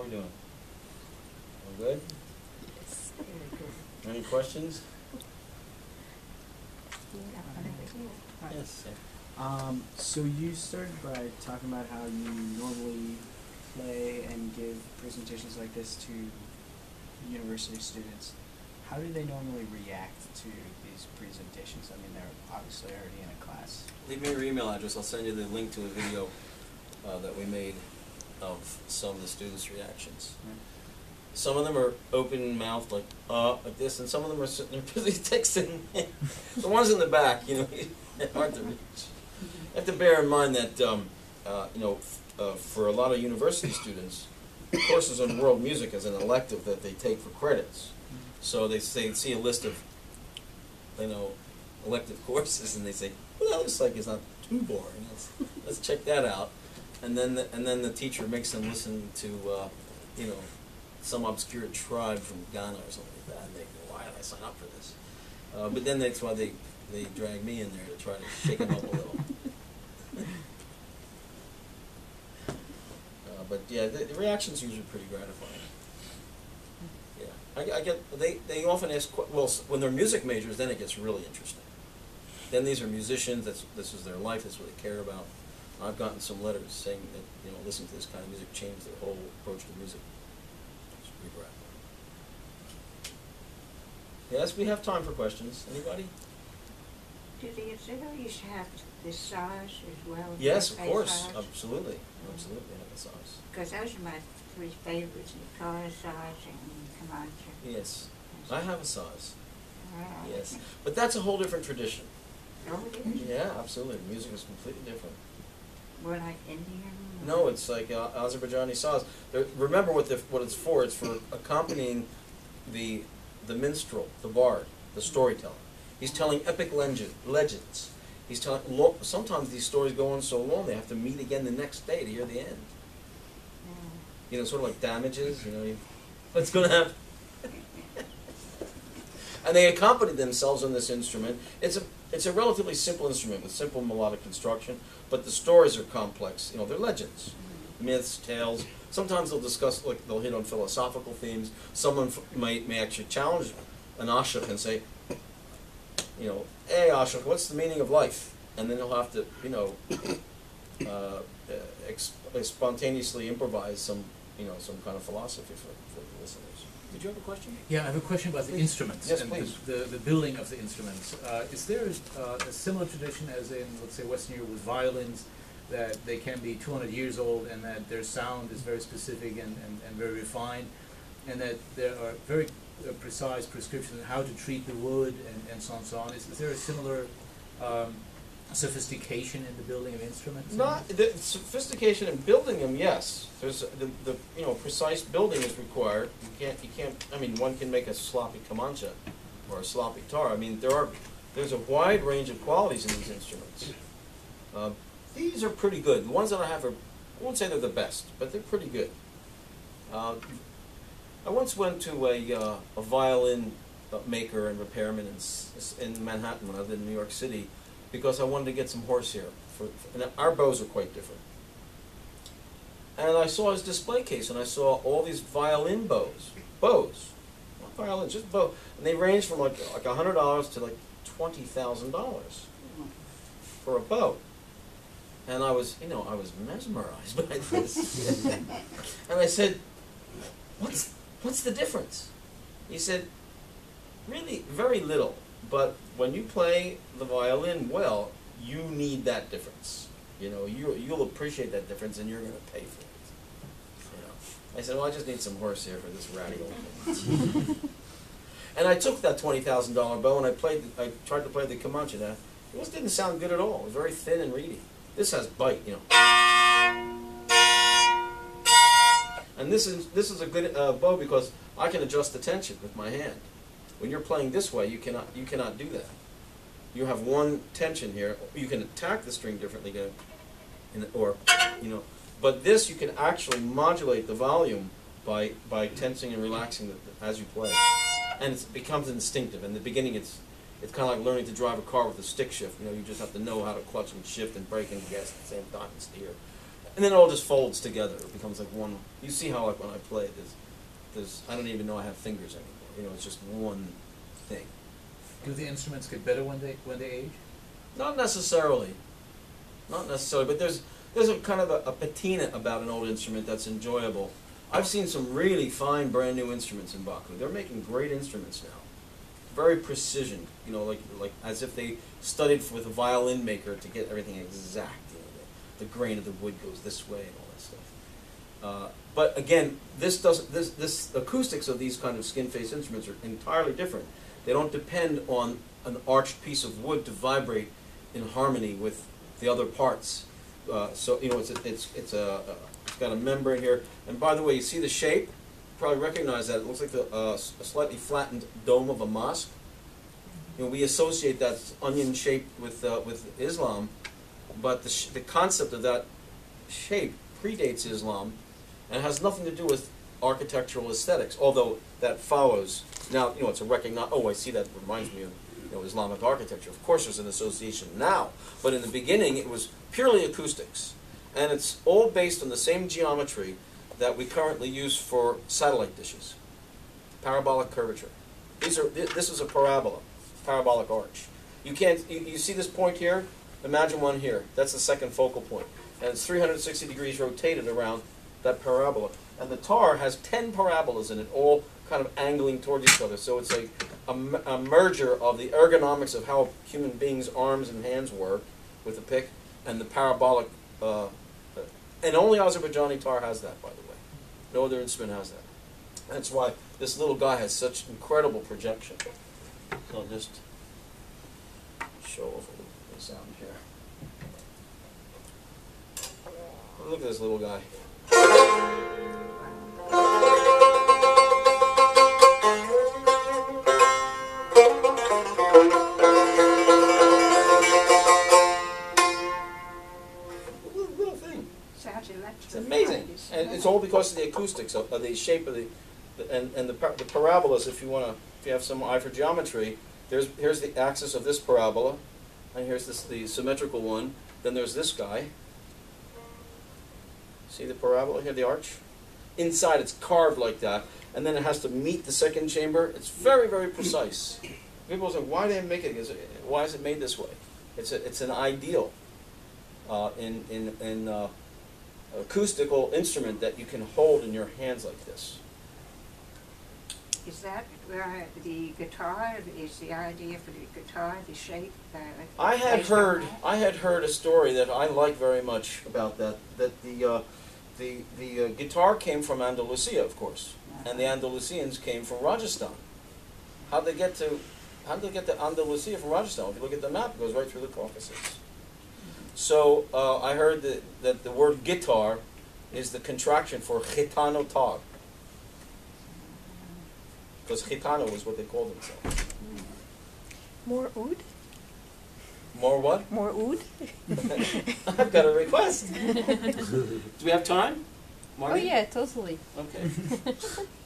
How are we doing? All good? Any questions? Yes. Um, so you started by talking about how you normally play and give presentations like this to university students. How do they normally react to these presentations? I mean, they're obviously already in a class. Leave me your email address, I'll send you the link to a video uh, that we made of some of the students' reactions. Some of them are open mouthed, like, uh, like this, and some of them are sitting there busy texting. the ones in the back, you know, hard to reach. You have to bear in mind that, um, uh, you know, f- uh, for a lot of university students, courses on world music is an elective that they take for credits. So they say, see a list of, you know, elective courses, and they say, well, that looks like it's not too boring. Let's, let's check that out. And then, the, and then the teacher makes them listen to, uh, you know, some obscure tribe from Ghana or something like that. And they go, why did I sign up for this? Uh, but then that's why they, they drag me in there to try to shake them up a little. Uh, but yeah, the, the reaction's usually pretty gratifying. Yeah, I, I get they, they often ask well when they're music majors, then it gets really interesting. Then these are musicians. That's this is their life. That's what they care about. I've gotten some letters saying that you know listening to this kind of music changed their whole approach to music. It's pretty gratifying. Yes, we have time for questions. Anybody? Do the auxiliaries have the saz as well? Yes, of course, saz? absolutely, absolutely. Have a saz. Because those are my three favorites, the car saz and kamancha. Yes, I have a saz. Yes, but that's a whole different tradition. Oh, it is? Yeah, absolutely. Music is completely different. More like Indian? No, it's like uh, Azerbaijani saz. There, remember what the what it's for? It's for accompanying the the minstrel, the bard, the storyteller. He's telling epic legend, legends. He's telling. Lo- sometimes these stories go on so long they have to meet again the next day to hear the end. You know, sort of like damages. You know, you, what's going to happen? and they accompany themselves on this instrument. It's a it's a relatively simple instrument with simple melodic construction, but the stories are complex. You know, they're legends, myths, tales. Sometimes they'll discuss like they'll hit on philosophical themes. Someone f- may actually challenge an ashok and say, you know, hey ashok, what's the meaning of life? And then he'll have to, you know, uh, spontaneously improvise some, you know, some kind of philosophy for, for the listeners. Did you have a question? Yeah, I have a question about the Please. instruments Yes, and please. The, the, the building of the instruments. Uh, is there uh, a similar tradition as in, let's say, Western Europe with violins, that they can be 200 years old and that their sound is very specific and, and, and very refined, and that there are very uh, precise prescriptions on how to treat the wood and, and so on and so on? Is, is there a similar um, sophistication in the building of instruments? Not the sophistication in building them. Yes, there's the, the you know precise building is required. You can't you can't. I mean, one can make a sloppy kamancha or a sloppy tar. I mean, there are there's a wide range of qualities in these instruments. Uh, these are pretty good. The ones that I have are I won't say they're the best, but they're pretty good. Uh, I once went to a uh, a violin maker and repairman in, in Manhattan when I lived in New York City because I wanted to get some horsehair. For, and our bows are quite different. And I saw his display case, and I saw all these violin bows, bows, not violins, just bow, and they range from like like a hundred dollars to like twenty thousand dollars for a bow. And I was, you know, I was mesmerized by this. and I said, "What's what's the difference?" He said, "Really, very little. But when you play the violin well, you need that difference. You know, you you'll appreciate that difference, and you're going to pay for it." You know, I said, "Well, I just need some horsehair for this ratty old thing." and I took that twenty thousand dollar bow and I played. I tried to play the kamancha. Now, it just didn't sound good at all. It was very thin and reedy. This has bite, you know. And this is this is a good uh, bow because I can adjust the tension with my hand. When you're playing this way, you cannot you cannot do that. You have one tension here. You can attack the string differently, the- or you know. But this you can actually modulate the volume by by tensing and relaxing the, as you play, and it becomes instinctive. In the beginning, it's it's kind of like learning to drive a car with a stick shift. You know, you just have to know how to clutch and shift and brake and gas at the same time and steer. and then it all just folds together. It becomes like one. You see how like when I play, there's, there's I don't even know I have fingers anymore. You know, it's just one thing. Do the instruments get better when they, when they age? Not necessarily. Not necessarily, but there's there's a kind of a, a patina about an old instrument that's enjoyable. I've seen some really fine brand new instruments in Baku. They're making great instruments now. Very precision, you know, like like as if they studied with a violin maker to get everything exact. You know, the, the grain of the wood goes this way and all that stuff. Uh, but again, this doesn't this this acoustics of these kind of skin face instruments are entirely different. They don't depend on an arched piece of wood to vibrate in harmony with the other parts. Uh, so you know, it's a, it's it's a uh, it's got a membrane here. And by the way, you see the shape. You probably recognize that. It looks like the uh, a slightly flattened dome of a mosque. You know, we associate that onion shape with uh, with Islam, but the the concept of that shape predates Islam, and has nothing to do with architectural aesthetics. Although that follows now, you know, it's a recognize. Oh, I see. That reminds me of you know Islamic architecture. Of course, there's an association now, but in the beginning, it was purely acoustics, and it's all based on the same geometry that we currently use for satellite dishes, parabolic curvature. These are this is a parabola, parabolic arch. You can't. You, you see this point here? Imagine one here. That's the second focal point, and it's 360 degrees rotated around that parabola. And the tar has 10 parabolas in it, all kind of angling towards each other. So it's a a merger of the ergonomics of how human beings' arms and hands work with the pick and the parabolic. Uh, uh, and only Azerbaijani tar has that, by the way. No other instrument has that. That's why this little guy has such incredible projection. So I'll just show off a little sound here. Look at this little guy. It's amazing, and it's all because of the acoustics of, of the shape of the, the- and and the, par- the parabolas. If you want to, if you have some eye for geometry, there's here's the axis of this parabola, and here's this the symmetrical one. Then there's this guy. See the parabola here, the arch. Inside, it's carved like that, and then it has to meet the second chamber. It's very very precise. People say, why did they make it? Is it? Why is it made this way? It's a, it's an ideal uh, in in in. Uh, acoustical instrument that you can hold in your hands like this. Is that where the guitar, is the idea for the guitar, the shape? uh, I had heard? I had heard a story that I like very much about that that the uh, the the uh, guitar came from Andalusia, of course, and the Andalusians came from Rajasthan. How'd they get to how'd they get to Andalusia from Rajasthan? If you look at the map, it goes right through the Caucasus. So uh, I heard that, that the word guitar is the contraction for gitano tar. Because gitano was what they called themselves. More oud? More what? More oud? I've got a request. Do we have time? Oh yeah, totally. Okay.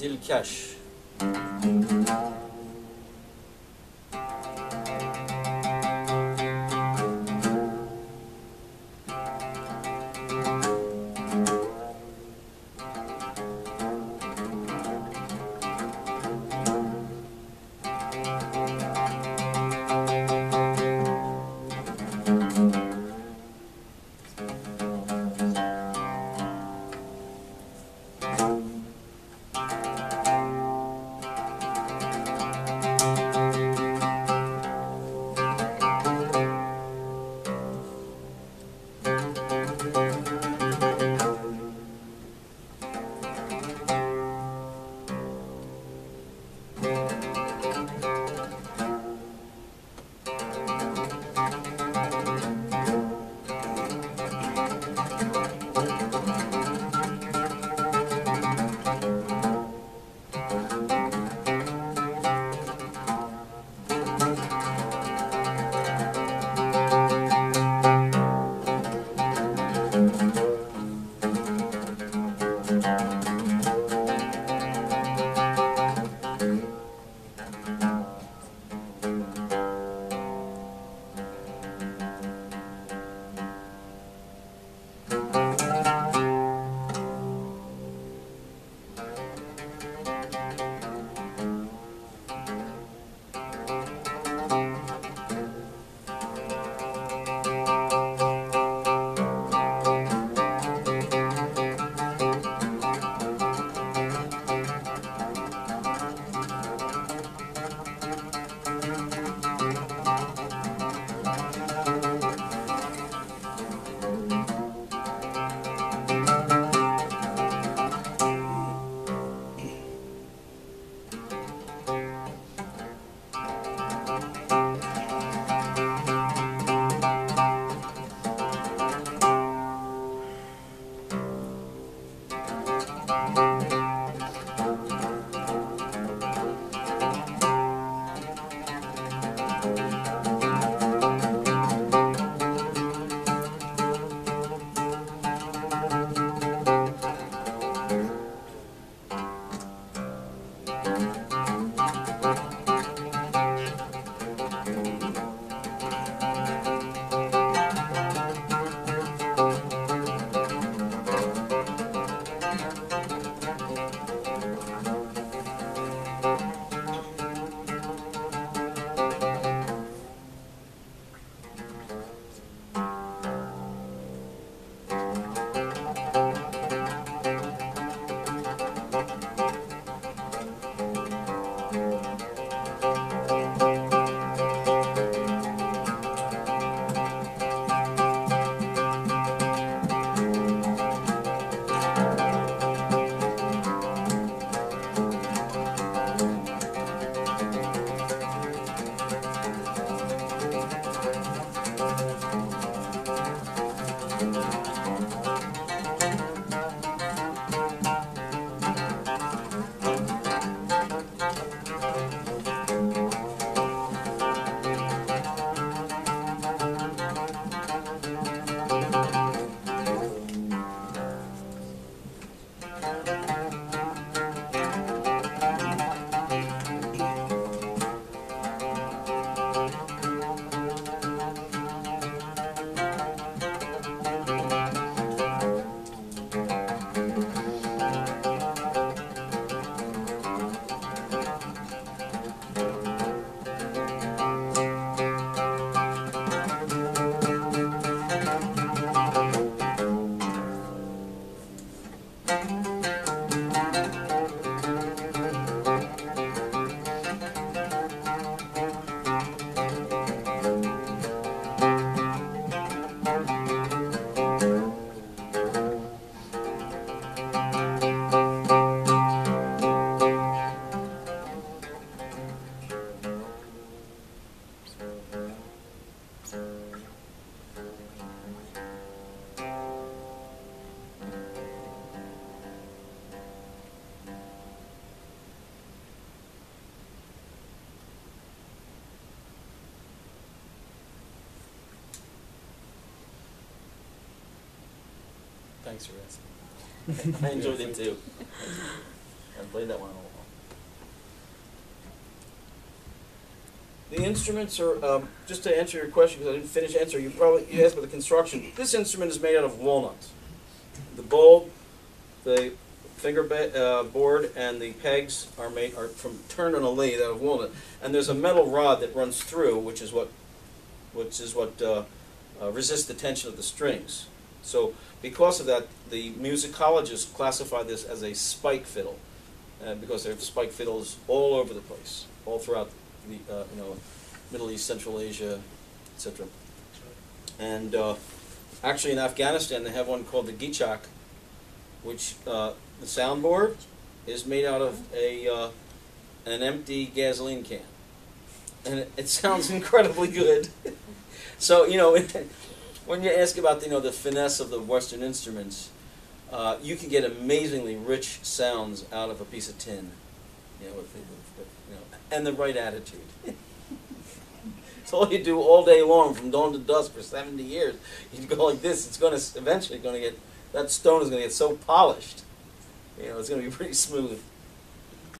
Dilkash. Thanks for asking. I enjoyed it too. I played that one all along. The instruments are, um, just to answer your question, because I didn't finish answering, you probably, you asked about the construction. This instrument is made out of walnut. The bulb, the finger uh, board, and the pegs are made, are from, turned on a lathe out of walnut. And there's a metal rod that runs through, which is what, which is what, uh, uh, resists the tension of the strings. So because of that, the musicologists classify this as a spike fiddle, uh, because there are spike fiddles all over the place, all throughout the uh, you know Middle East, Central Asia, etc. And uh, actually, in Afghanistan, they have one called the gichak, which uh, the soundboard is made out of a uh, an empty gasoline can, and it, it sounds incredibly good. so you know. when you ask about you know the finesse of the Western instruments, uh, you can get amazingly rich sounds out of a piece of tin, you know, with, with, you know, and the right attitude. it's all you do all day long from dawn to dusk for seventy years. You go like this, it's going to eventually going to get that stone is going to get so polished, you know, it's going to be pretty smooth.